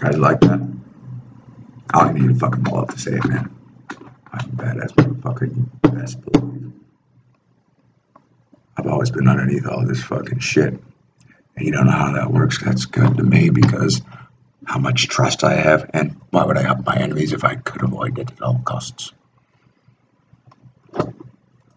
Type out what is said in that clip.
How you like that? I don't even need a fucking pull up to say it, man. I'm a badass motherfucker. You best believe. I've always been underneath all this fucking shit. And you don't know how that works. That's good to me because how much trust I have, and why would I help my enemies if I could avoid it at all costs?